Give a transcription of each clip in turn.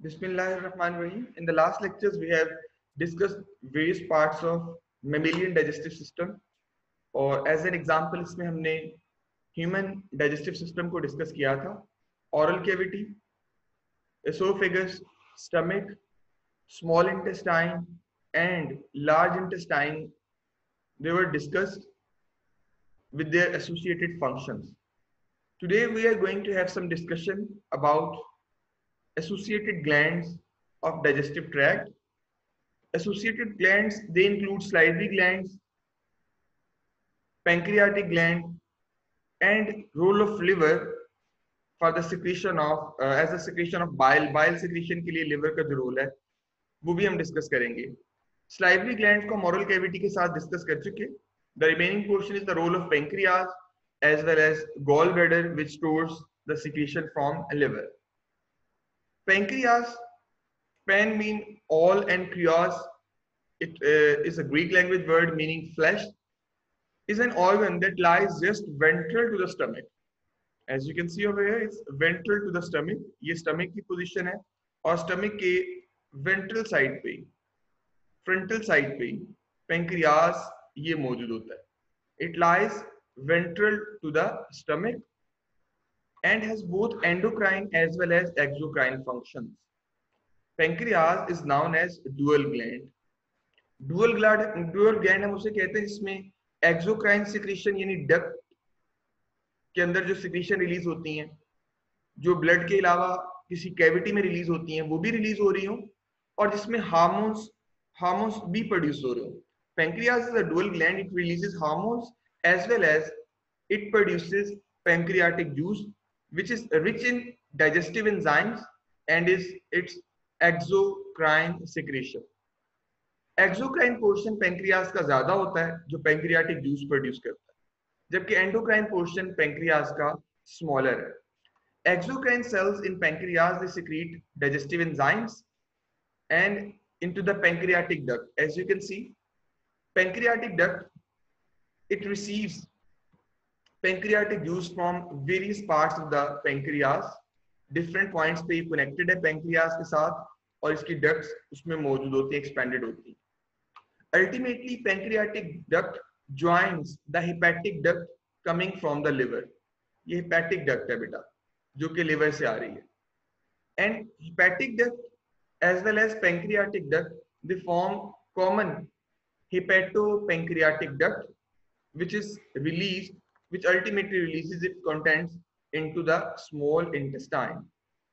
Bismillahirrahmanirrahim. In the last lectures, we have discussed various parts of mammalian digestive system. और as an example इसमें हमने human digestive system को discuss किया था oral cavity oesophagus stomach small intestine and large intestine they were discussed with their associated functions. Today we are going to have some discussion about associated glands of digestive tract. Associated glands, they include salivary glands, pancreatic gland, and role of liver for the secretion of uh, as a secretion of bile bile secretion के लिए liver का जो role है वो भी हम discuss करेंगे salivary glands को moral cavity के साथ discuss कर चुके the remaining portion is the role of pancreas as well as gallbladder which stores the secretion from liver pancreas pan mean all and krios it uh, is a greek language word meaning flesh is an organ that lies just ventral to the stomach. As you can see over here, it's ventral to the stomach. ये stomach की position है और stomach के ventral side पे frontal side पे pancreas ये मौजूद होता है. It lies ventral to the stomach and has both endocrine as well as exocrine functions. Pancreas is known as dual gland. Dual gland, dual gland हम उसे कहते हैं जिसमें एक्सोक्राइन सिक्रीशन यानी डक्ट के अंदर जो सिक्रीशन रिलीज़ होती हैं जो ब्लड के अलावा किसी कैविटी में रिलीज़ होती हैं वो भी रिलीज़ हो रही हो और जिसमें हार्मोन्स हार्मोन्स भी प्रोड्यूस हो रहे हो pancreas is a dual gland it releases hormones as well as it produces pancreatic juice which is rich in digestive enzymes and is its exocrine secretion exocrine portion pancreas का ज्यादा होता है जो pancreatic juice produce करता है जबकि endocrine portion pancreas का smaller है exocrine cells in pancreas they secrete digestive enzymes and into the pancreatic duct as you can see pancreatic duct it receives pancreatic juice from various parts of the pancreas different points पे connected है pancreas के साथ और इसकी ducts उसमें मौजूद होती है expanded होती है Ultimately, pancreatic duct joins the hepatic duct coming from the liver. ये hepatic duct है बेटा जो कि liver से आ रही है and hepatic duct as well as pancreatic duct they form common hepatopancreatic duct which is released which ultimately releases its contents into the small intestine.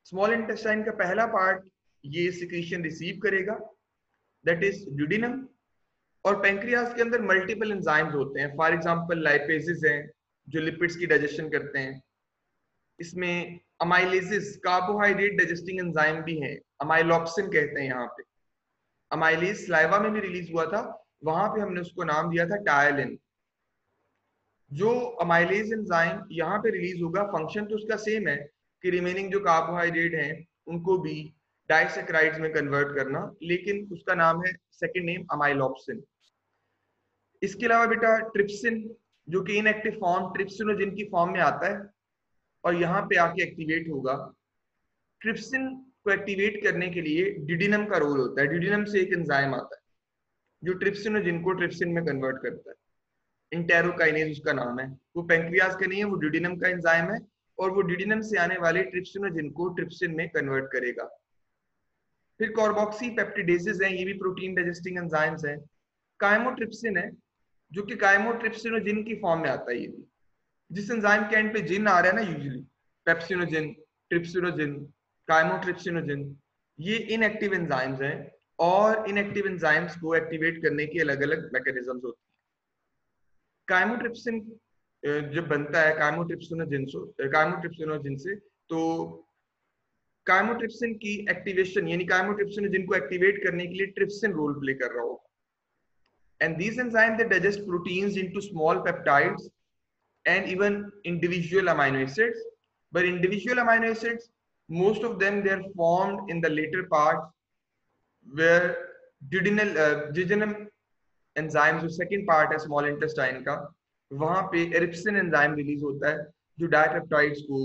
Small intestine का पहला part ये secretion receive करेगा that is duodenum और pancreas के अंदर multiple enzymes होते हैं for example lipases हैं जो लिपिड्स की डाइजेशन करते हैं इसमें अमाइलेसिस कार्बोहाइड्रेट डाइजेस्टिंग एंजाइम भी हैं अमाइलोप्सिन कहते हैं यहाँ पे अमाइलेस स्लाइवा में भी रिलीज़ हुआ था वहाँ पे हमने उसको नाम दिया था टायलिन जो अमाइलेज एंजाइम यहाँ पे रिलीज़ होगा फ़ंक्शन तो उसका सेम है कि रिमेनिंग जो कार्बोहाइड्रेट हैं, उनको भी डाइसेक्राइड्स में कन्वर्ट करना, लेकिन उसका नाम है सेकेंड नेम अमाइलोप्सिन इसके अलावा बेटा ट्रिप्सिन जो कि इनएक्टिव फॉर्म ट्रिप्सिनोजिन की फॉर्म में आता है, और यहाँ पे आके एक्टिवेट होगा। ट्रिप्सिन को एक्टिवेट करने के लिए डिडिनम का रोल होता है। डिडिनम से एक एंजाइम आता है, जो ट्रिप्सिनोजिन को ट्रिप्सिन में कन्वर्ट करता है। इंटेरोकाइनेज उसका नाम है। वो पेंक्रियाज का नहीं है, वो डिडिनम का एंजाइम है और वो डिडिनम से आने वाले ट्रिप्सिनोजिन को ट्रिप्सिन में कन्वर्ट करेगा। फिर कार्बोक्सी पेप्टिडेजेस हैं, ये भी प्रोटीन डाइजेस्टिंग एंजाइम्स हैं। काइमोट्रिप्सिन है, जो कि काइमोट्रिप्सिनोजिन की फॉर्म में आता है ये जिस एंजाइम के एंड पे जिन आ रहा है ना यूजुअली पेप्सिनोजिन ट्रिप्सिनोजिन काइमोट्रिप्सिनोजिन ये इनएक्टिव एंजाइम्स हैं और इनएक्टिव एंजाइम्स को एक्टिवेट करने के अलग अलग मैकेनिज्म्स होती हैं। काइमोट्रिप्सिन जब बनता है काइमोट्रिप्सिनोजिन से काइमोट्रिप्सिनोजिन से तो काइमोट्रिप्सिन की एक्टिवेशन यानी काइमोट्रिप्सिनोजिन को एक्टिवेट करने के लिए ट्रिप्सिन रोल प्ले कर रहा होगा And these enzymes, they digest proteins into small peptides and even individual amino acids. But individual amino acids, most of them, they are formed in the later parts where duodenal, uh, enzymes, जो second part है small intestine का, वहाँ पे एरिप्सिन enzyme release होता है जो dipeptides को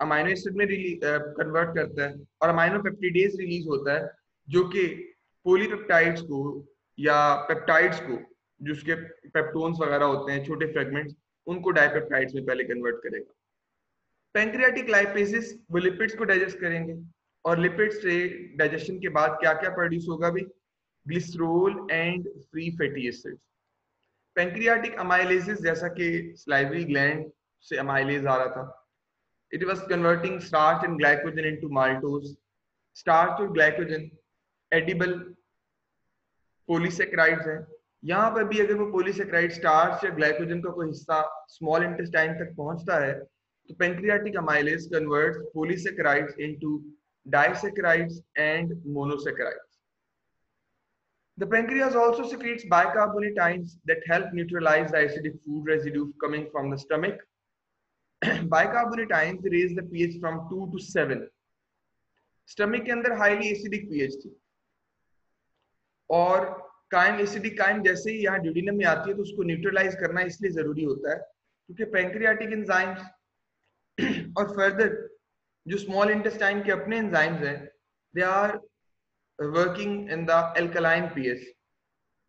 amino acid में कन्वर्ट करता है और अमाइनो पेप्टिडेज रिलीज़ होता है जो कि पोलीपेप्टाइड्स को या पेप्टाइड्स को जिसके पेप्टोन्स वगैरह होते हैं छोटे फ्रेगमेंट्स उनको डाइपेप्टाइड्स में पहले कन्वर्ट करेगा। पेंक्रियाटिक लाइपेसिस वो लिपिड्स को डाइजेस्ट करेंगे और लिपिड्स से डाइजेशन के बाद क्या क्या प्रोड्यूस होगा भी? Glycerol and free fatty acids pancreatic amylases जैसा कि स्लाइवरी ग्लैंड से अमाइलेज आ रहा था it was converting starch and glycogen into maltose starch और ग्लाइकोजन एडिबल पॉलीसेक्राइड्स हैं. यहाँ पर भी अगर वो पॉलीसेक्राइड स्टार्च या ग्लाइकोजन का कोई हिस्सा स्मॉल इंटेस्टाइन तक पहुँचता है तो pancreatic amylase converts polysaccharides into disaccharides and monosaccharides. The pancreas also secretes bicarbonatines that help neutralize the acidic food residue coming from the stomach. bicarbonatines raise the pH from 2 to 7. Stomach के अंदर highly acidic pH थी और crime acidic crime जैसे ही यहाँ duodenum में आती है तो उसको न्यूट्रलाइज करना इसलिए ज़रूरी होता है क्योंकि पेंक्रियाटिक एंजाइम्स और फर्दर जो स्मॉल इंटेस्टाइन के अपने एंजाइम्स हैं they are working in the alkaline pH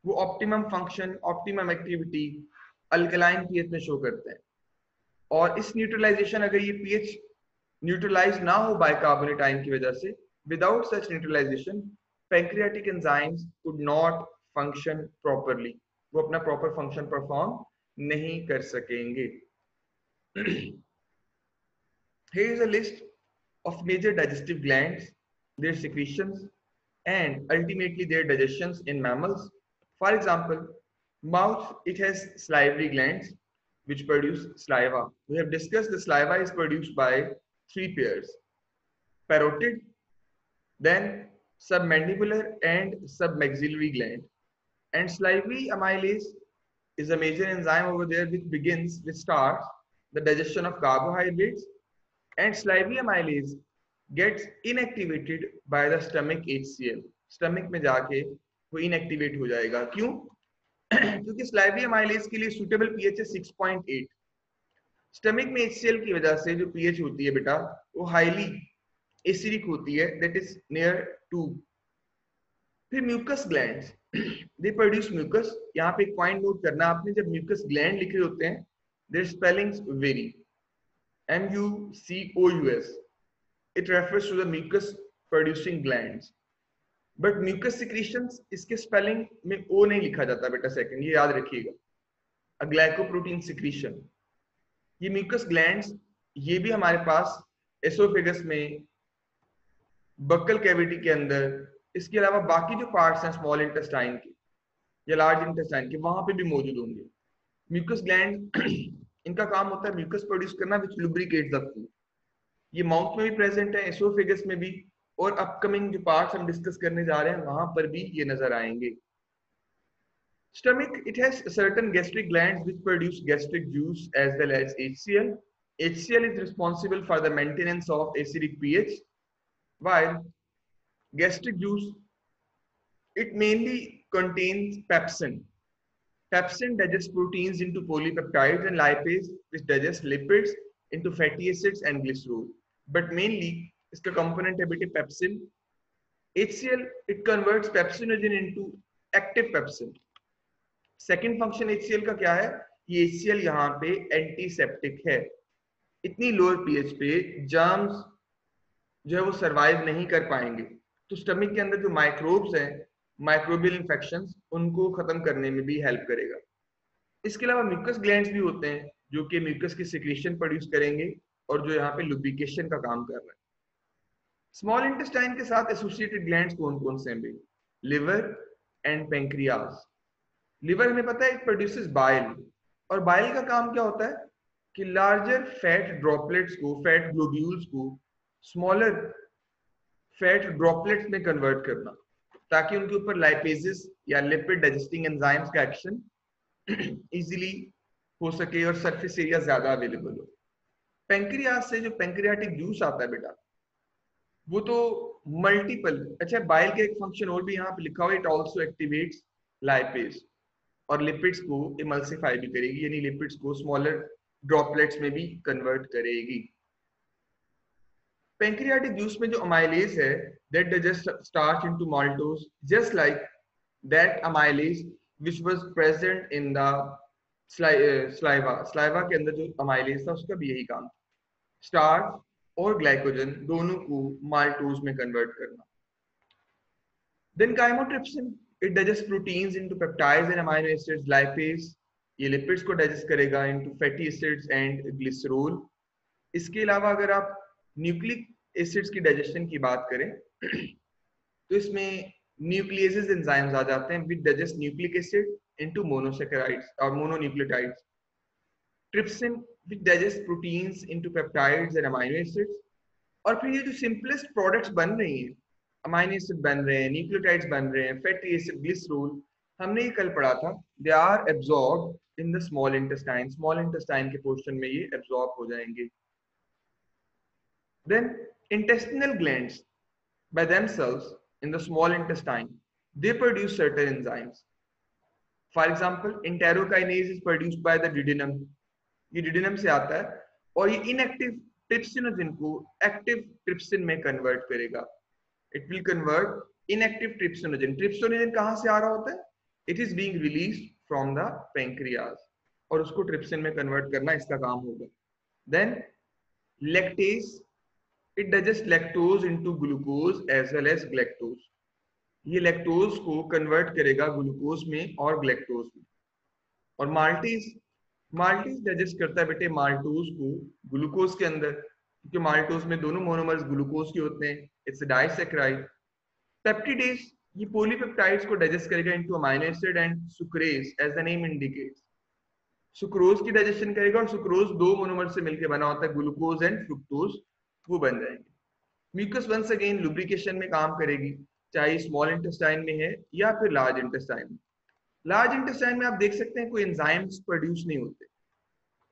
वो optimum function optimum activity alkaline pH में शो करते हैं। और इस न्यूट्रलाइजेशन अगर ये पीएच न्यूट्रलाइज ना हो बाइकार्बोनेटाइन की वजह से without such neutralisation pancreatic enzymes could not function properly वो अपना प्रॉपर फ़ंक्शन परफॉर्म नहीं कर सकेंगे। Here is a list of major digestive glands, their secretions, and ultimately their digestions in mammals. For example, mouth, it has salivary glands which produce saliva. We have discussed the saliva is produced by three pairs, parotid, then submandibular and submaxillary gland. And salivary amylase is a major enzyme over there which begins, which starts the digestion of carbohydrates and salivary amylase gets inactivated by the stomach HCl. Stomach में जाके वो inactivate हो जाएगा। क्यों? क्योंकि slavia amylase के लिए suitable pH है 6.8. स्टमिक में HCl की वजह से जो पीएच होती है बेटा, वो हाईली एसिडिक होती है दैट इज़ नियर टू फिर mucus glands they produce mucus यहाँ पे पॉइंट नोट करना, आपने जब म्यूकस ग्लैंड लिखे होते हैं their spellings very M U C O U S it refers to the mucus producing glands. But mucus secretions, इसके स्पेलिंग में O नहीं लिखा जाता बेटा सेकंड ये याद रखिएगा। ग्लाइकोप्रोटीन सिक्रीशन ये म्यूकस ग्लैंड्स ये भी हमारे पास एसोफेगस में बक्कल कैविटी के अंदर, इसके अलावा बाकी जो पार्ट्स हैं स्मॉल इंटेस्टाइन के, या लार्ज इंटेस्टाइन के, वहाँ पे भी मौजूद होंगे। म्यूकस ग्लैंड इनका काम होता है म्यूकस प्रोड्यूस करना विच लुब्रिकेट द फ़ूड ये माउथ में भी प्रेजेंट है एसोफेगस में भी, और अपकमिंग जो पार्ट्स हम डिस्कस करने जा रहे हैं, वहाँ पर भी ये नज़र आएँगे। Stomach it has certain gastric glands which produce gastric juice as well as H C is responsible for the maintenance of acidic P H gastric juice it mainly contains pepsin pepsin. Digests proteins into polypeptides and lipases which digest lipids into fatty acids and glycerol. But mainly, इसका component है बेटे pepsin. HCl, it converts pepsinogen into active pepsin. Second function HCl का क्या है? ये HCl यहाँ पे antiseptic है. इतनी लोअर पीएच पे जर्म्स जो है वो सरवाइव नहीं कर पाएँगे. तो स्टमक के अंदर जो माइक्रोब्स हैं माइक्रोबियल इंफेक्शंस उनको खत्म करने में भी हेल्प करेगा. इसके अलावा म्यूकस ग्लैंड्स भी होते हैं जो कि म्यूकस की सिक्रेशन प्रोड्यूस करेंगे. और जो यहाँ पे लुब्रिकेशन का काम कर रहा हैं। स्मॉल इंटेस्टाइन के साथ एसोसिएटेड ग्लैंड्स कौन कौन से हैं लिवर एंड पेंक्रियाज लिवर हमें पता है इट प्रोड्यूसेस बाइल और बाइल का काम क्या होता है? कि लार्जर फैट ड्रॉपलेट्स को फैट ग्लोब्यूल्स को स्मॉलर फैट ड्रॉपलेट्स में कन्वर्ट करना, ताकि उनके ऊपर लाइपेजेस या लिपिड डाइजेस्टिंग एंजाइम्स का एक्शन इजीली हो सके और सरफेस एरिया ज़्यादा अवेलेबल हो। पेंक्रियास से जो पेंक्रियाटिक जूस आता है बेटा, वो तो मल्टीपल अच्छा बाइल का एक फ़ंक्शन और भी यहाँ पे लिखा हुआ इट ऑल्सो एक्टिवेट्स लाइपेज और लिपिड्स को इमल्सिफाई भी करेगी, यानी लिपिड्स को स्मॉलर ड्रॉपलेट्स में भी कन्वर्ट करेगी। Pancreatic जूस में जो अमाइलेज है, that digest starch into maltose, just like that amylase which was present in the saliva saliva के अंदर जो amylase था, उसका भी यही काम starch और glycogen दोनों को maltose में convert करना। Then chymotrypsin, it digests proteins into peptides and amino acids, lipase, ये लिपिड्स को डाइजेस्ट करेगा into fatty acids and glycerol इसके अलावा अगर आप न्यूक्लिक एसिड्स की डाइजेशन की बात करें तो इसमें न्यूक्लियस एंजाइम्स आ जाते हैं with digest nucleic acid into monosaccharides और mononucleotides trypsin with digest proteins into peptides and amino acids और फिर ये जो सिंपलेस्ट प्रोडक्ट्स बन रही हैं अमाइनो एसिड बन रहे हैं न्यूक्लियोटाइड्स बन रहे हैं फैटी एसिड ग्लिसरॉल हमने ये कल पढ़ा था they are absorb in the small intestine small intestine के पोर्शन में ये एब्जॉर्ब हो जाएँगे. Then intestinal glands by themselves in the small intestine, they produce certain enzymes. For example enterokinase is produce by the duodenum ये duodenum से आता है और ये इनएक्टिव ट्रिप्सिन जिनको एक्टिव ट्रिप्सिन में कन्वर्ट करेगा। It will convert inactive trypsinogen trypsinogen कहाँ से आ रहा होता है? It is being released from the pancreas और उसको ट्रिप्सिन में कन्वर्ट करना इसका काम होगा। Then lactase it digest lactose into glucose as well as galactose ये लैक्टोज को कन्वर्ट करेगा ग्लूकोज में और ग्लैक्टोज में। और माल्टीज माल्टीज डाइजेस्ट करता है बेटे माल्टोज को ग्लूकोज के अंदर, क्योंकि माल्टोज में दोनों मोनोमर्स ग्लूकोज के होते हैं इट्स डाइसेक्राइड पेप्टिडेज ये पॉलीपेप्टाइड्स को डाइजेस्ट करेगा into amino acid and sucrase as the name indicates sucrose की डाइजेशन करेगा और सुक्रोज दो मोनोमर से मिलकर बना होता है ग्लूकोज एंड फ्रुक्टोज वो बन जाएँगे। म्यूकस वंस अगेन लुब्रिकेशन में काम करेगी। चाहे स्मॉल इंटेस्टाइन में है या फिर लार्ज इंटेस्टाइन में। लार्ज इंटेस्टाइन में आप देख सकते हैं कोई एंजाइम्स प्रोड्यूस नहीं होते।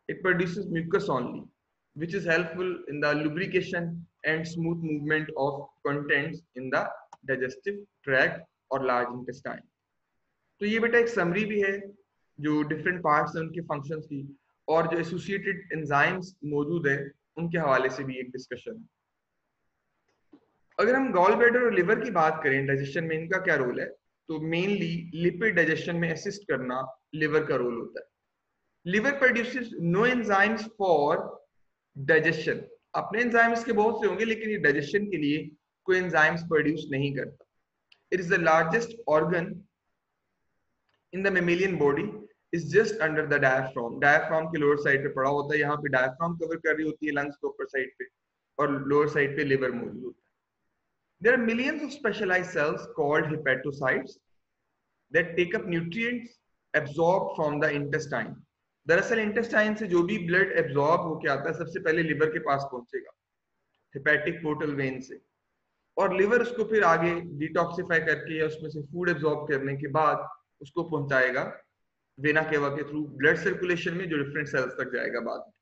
It produces mucus only which is helpful in the lubrication and smooth movement of contents in the digestive tract और large intestine. तो ये बेटा एक समरी भी है जो डिफरेंट पार्ट्स हैं, उनके फ़ंक्शंस की और जो एसोसिएटेड एंजाइम्स मौजूद है, उनके हवाले से भी एक डिस्कशन है। अगर हम गॉल ब्लैडर और लिवर की बात करें डाइजेशन में इनका क्या रोल है? तो मेनली लिपिड डाइजेशन में असिस्ट करना लिवर का रोल होता है। Liver produces no enzymes for digestion अपने एंजाइम्स के बहुत से होंगे, लेकिन ये डाइजेशन के लिए कोई एंजाइम्स प्रोड्यूस नहीं करता। It is the largest organ in the mammalian body is just under the diaphragm diaphragm के लोअर साइड पे पड़ा होता है। यहाँ पे डायफ्राम कवर कर रही होती है लंग्स के ऊपर साइड पे और लोअर साइड पे लिवर मौजूद होता है। There are millions of specialized cells called hepatocytes that take up nutrients absorbed from the intestine दरअसल इंटेस्टाइन से जो भी ब्लड एब्जॉर्ब होके आता है सबसे पहले लिवर के पास पहुंचेगा हेपेटिक पोर्टल वेन से और लिवर उसको फिर आगे डिटॉक्सिफाई करके या उसमें से फ़ूड एब्जॉर्ब करने के बाद उसको पहुंचाएगा वेना केवा के थ्रू ब्लड सर्कुलेशन में जो डिफरेंट सेल्स तक जाएगा बाद में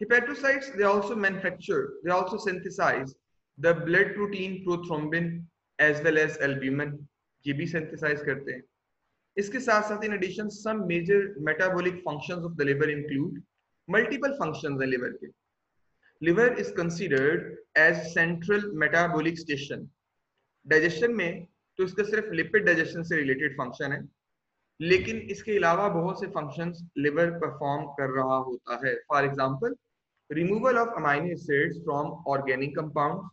hepatocytes they also manufacture they also synthesize the blood protein prothrombin as well as albumin ये भी synthesize करते हैं इसके साथ साथ in addition some major metabolic functions of the liver include multiple functions है liver के liver is considered as central metabolic station digestion में तो इसका सिर्फ़ lipid digestion से related function है लेकिन इसके अलावा बहुत से फ़ंक्शंस लिवर परफॉर्म कर रहा होता है for example removal of amino acids from organic compounds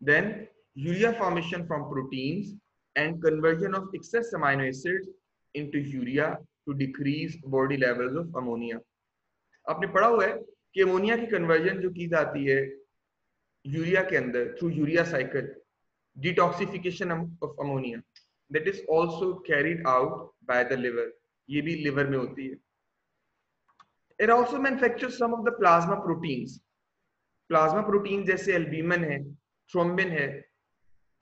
then urea formation from proteins and conversion of excess amino acids into urea to decrease body levels of ammonia आपने पढ़ा हुआ है कि ammonia की कन्वर्जन जो की जाती है यूरिया के अंदर through urea cycle detoxification of ammonia that is also carried out by the liver ये भी liver में होती है it also manufactures some of the plasma proteins plasma protein जैसे albumin है thrombin है,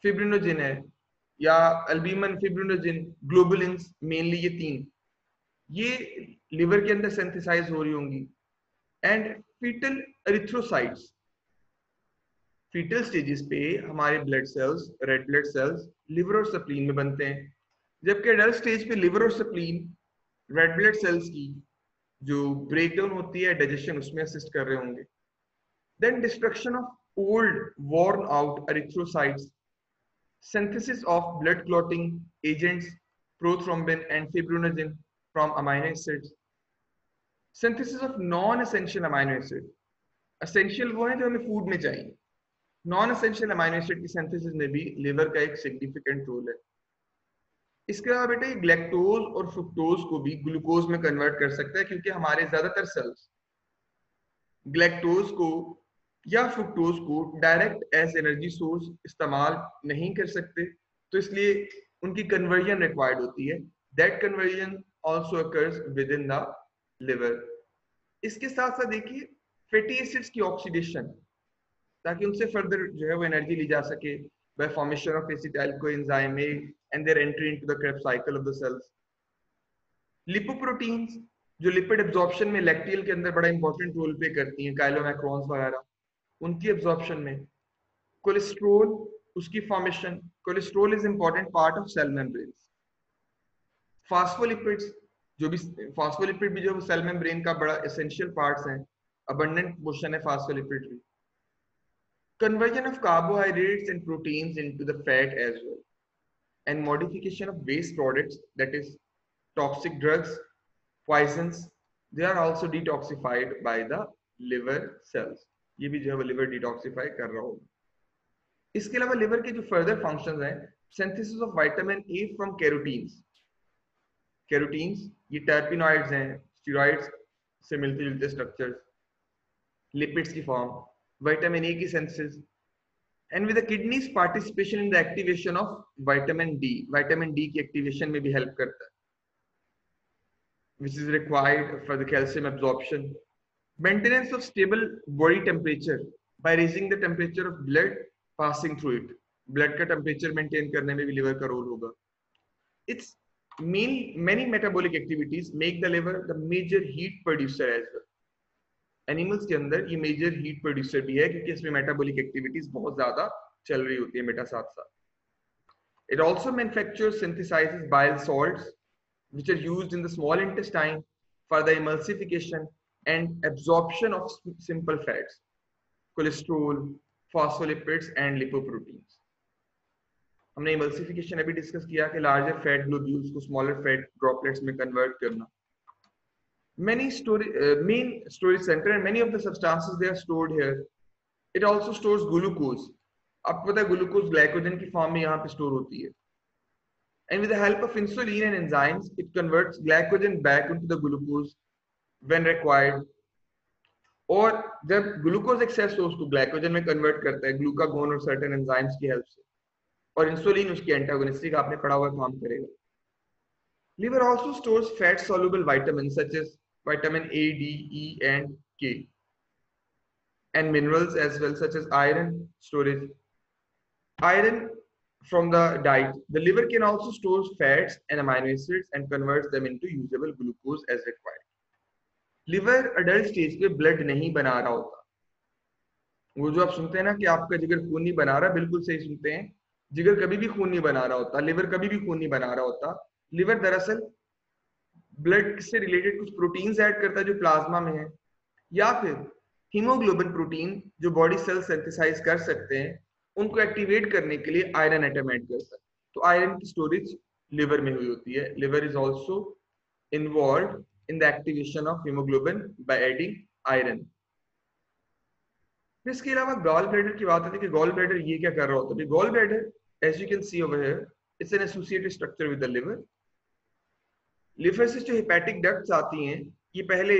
fibrinogen है, या albumin, fibrinogen, globulins, mainly ये तीन। ये liver के अंदर synthesize हो रही होंगी। And fetal erythrocytes fetal stages पे हमारे blood cells red blood cells liver और सप्लीन में बनते हैं। जबकि अडल्ट स्टेज पे लिवर और सप्लीन रेड ब्लड सेल्स की जो ब्रेकडाउन होती है डाइजेशन उसमें असिस्ट कर रहे होंगे। Then destruction of old worn out erythrocytes synthesis of blood clotting agents prothrombin and fibrinogen from amino acids synthesis of non-essential amino acid essential वो है जो हमें फ़ूड में चाहिए नॉन एसेंशियल अमाइनो एसिड की सिंथेसिस में भी लिवर का एक सिग्निफिकेंट रोल है इसके अलावा बेटा ये ग्लैक्टोज और फ्रुक्टोज को भी ग्लूकोज में कन्वर्ट कर सकता है क्योंकि हमारे ज़्यादातर सेल्स ग्लैक्टोज को या फ्रुक्टोज को डायरेक्ट एज एनर्जी सोर्स इस्तेमाल नहीं कर सकते तो इसलिए उनकी कन्वर्जन रिक्वायर्ड होती है। That conversion also occurs within the liver इसके साथ साथ देखिए फैटी एसिड्स की ऑक्सीडेशन ताकि उनसे फर्दर जो है वो एनर्जी ली जा सके by formation of acetyl coenzyme A and their entry into the Krebs cycle of the cells. Lipoproteins, जो लिपिड एब्जॉर्प्शन में लैक्टियल के अंदर बड़ा इंपॉर्टेंट रोल प्ले करती हैं काइलोमैक्रोन्स वगैरह। उनकी एब्जॉर्प्शन में। कोलेस्ट्रोल उसकी formation cholesterol is important part of cell membrane phospholipids जो भी फास्फोलिपिड भी जो सेल मेम्ब्रेन का बड़ा एसेंशियल पार्ट्स हैं अबंडेंट पोर्शन है फास्फोलिपिड भी। Conversion of carbohydrates and proteins into the fat as well and modification of waste products that is toxic drugs poison they are also detoxified by the liver cells ये भी जो है liver detoxify कर रहा होगा इसके अलावा लिवर के जो फर्दर फ़ंक्शन है synthesis of vitamin A from carotenes carotenes ये टर्पिनॉइड हैं स्टीरॉइड्स से मिलते जुलते स्ट्रक्चर लिपिड्स की फॉर्म वाइटामिन ए की synthesis and with kidneys participation in the activation of vitamin D vitamin D की एक्टिवेशन में भी हेल्प करता है। Which is required for the calcium absorption maintenance of stable body temperature by raising the temperature of blood passing through it blood का temperature maintain करने में भी liver का role होगा it's mean many metabolic activities make the liver the major heat producer as well animals के अंदर ये major heat producer भी है क्योंकि इसमें मेटाबॉलिक एक्टिविटीज बहुत ज्यादा चल रही होती है मेटा साथ साथ it also manufacture synthesizes bile salts which are used in the small intestine for the emulsification and absorption of simple fats, cholesterol, phospholipids and lipoproteins. हमने emulsification अभी डिस्कस किया कि लार्जर फैट ग्लोब्यूल्स को smaller fat droplets में convert करना many story uh, main storage center and many of the substances they are stored here it also stores glucose आपको पता है ग्लूकोज ग्लाइकोजन की फॉर्म में यहाँ पे स्टोर होती है and with the help of insulin and enzymes it converts glycogen back into the glucose when required और जब ग्लूकोज एक्सेस हो उसको ग्लाइकोजन में कन्वर्ट करता है ग्लूकागोन और सर्टेन एंजाइम्स की हेल्प से और इंसुलिन उसकी एंटागोनिस्टिक आपने पढ़ा हुआ काम करेगा liver also stores fat soluble vitamins such as vitamin A, D, E, and K, and minerals as well, such as iron storage. Iron from the diet. The liver can also store fats and amino acids and converts them into usable glucose as required. Liver adult stage पे blood नहीं बना रहा होता। वो जो आप सुनते हैं ना कि आपका जिगर खून नहीं बना रहा, बिल्कुल सही सुनते हैं। जिगर कभी भी खून नहीं बना रहा होता, लिवर कभी भी खून नहीं बना रहा होता। लिवर दरअसल ब्लड से रिलेटेड कुछ प्रोटीन्स ऐड करता है जो प्लाज्मा में है। या फिर हीमोग्लोबिन प्रोटीन जो बॉडी सेल सिंथेसाइज कर सकते हैं, उनको एक्टिवेट करने के लिए आयरन एटम ऐड करता है। तो आयरन की स्टोरेज लिवर में हुई होती है। Liver is also involve in the activation of haemoglobin by adding iron इसके अलावा गॉल ब्लैडर की बात आती है कि गॉल ब्लैडर ये क्या कर रहा होता है? Gall bladder as you can see over here it's an associated structure with the liver liver से जो हिपैटिक डक्ट्स आती हैं, ये पहले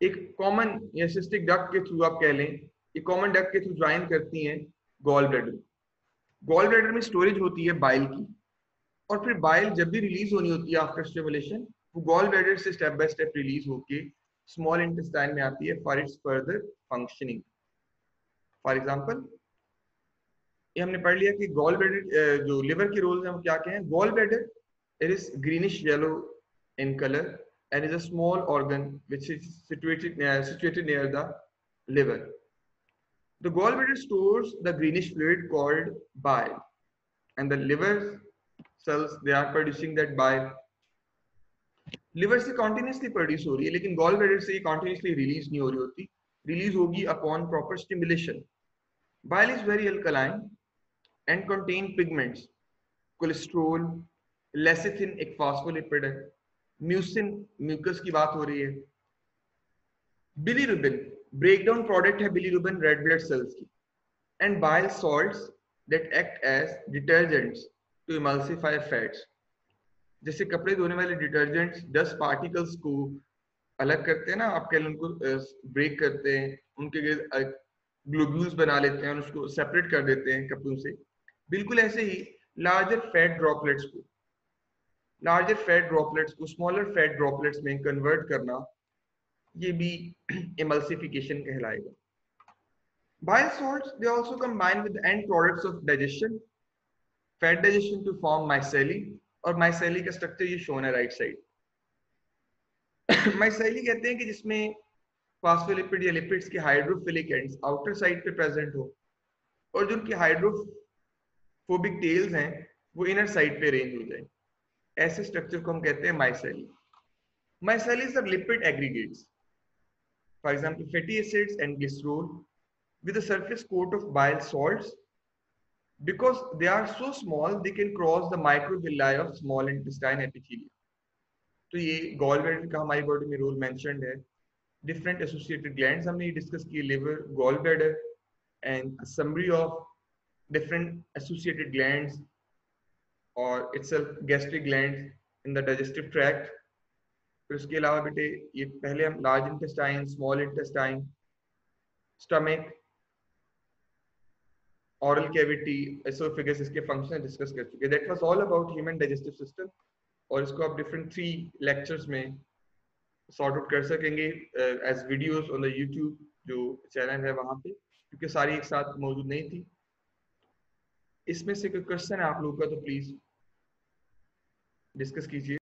एक कॉमन या सिस्टिक डक्ट के थ्रू आप कह लें, ये कॉमन डक्ट के थ्रू ज्वाइन करती हैं गॉल ब्लैडर गॉल ब्लैडर में स्टोरेज होती है बाइल की। और फिर बाइल जब भी रिलीज़ होनी होती है आफ्टर स्टेबलेशन वो गॉल बैडर से स्टेप बाय स्टेप रिलीज़ होके स्मॉल इंटेस्टाइन में आती है for its further functioning for example ये हमने पढ़ लिया कि गॉल बैडर जो लिवर के रोल है वो क्या क्या है? Bladder it is greenish yellow in colour and is a small organ which is situated situated near the liver The gallbladder stores the greenish fluid called bile, and the liver cells, they are producing that bile. Liver से continuously produce हो रही है, लेकिन gall bladder से ये continuously release नहीं हो रही होती। रिलीज़ होगी upon proper stimulation bile is very alkaline and contain pigments cholesterol lecithin एक फास्फोलिपिड है। म्यूसिन म्यूकस की बात हो रही है। बिलीरुबिन ब्रेकडाउन प्रोडक्ट है बिलीरुबिन रेड ब्लड सेल्स की। And bile salts that act as detergents to emulsify fats जैसे कपड़े धोने वाले डिटर्जेंट्स डस्ट पार्टिकल्स को अलग करते हैं ना, आप कह उनको ब्रेक करते हैं, उनके ग्लोब्यूल्स बना लेते हैं और उसको सेपरेट कर देते हैं कपड़ों से। बिल्कुल ऐसे ही लार्जर फैट ड्रॉपलेट्स को लार्जर फैट ड्रॉपलेट्स को स्मॉलर फैट ड्रॉपलेट्स में कन्वर्ट करना, ये भी emulsification कहलाएगा। Bile salts, they also combine the end products of digestion. Fat digestion to form miceli और माइसेली का स्ट्रक्चर ये शोन है राइट साइड माइसेली कहते हैं कि जिसमें फास्फोलिपिड या लिपिड्स के हाइड्रोफिलिक एंड्स आउटर साइड पे प्रेजेंट हो और जो उनकी हाइड्रोफोबिक टेल्स हैं वो इनर साइड पे रेंज हो जाए। ऐसे स्ट्रक्चर को हम कहते हैं micelle micelles are lipid aggregates for example, fatty acids and glycerol with a surface coat of bile salts. Because they are so small, they can cross the microvilli of small intestine epithelium. तो ये gall bladder का हमारी body में role mentioned है different associated glands हमने ये discuss किए liver gall bladder and summary of different associated glands or itself gastric glands in the digestive tract फिर उसके अलावा बेटे ये पहले हम large intestine small intestine stomach oral cavity esophagus इसके फ़ंक्शन डिस्कस कर चुके that was all about human digestive system और इसको आप डिफरेंट थ्री लेक्चर्स में सॉर्ट आउट कर सकेंगे as videos on the YouTube जो चैनल है वहाँ पे क्योंकि सारी एक साथ मौजूद नहीं थी। इसमें से कोई क्वेश्चन है आप लोगों का तो प्लीज़ डिस्कस कीजिए।